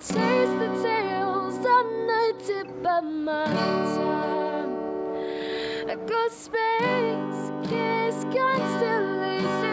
taste the tales on the tip of my tongue. I go space, kiss constellations.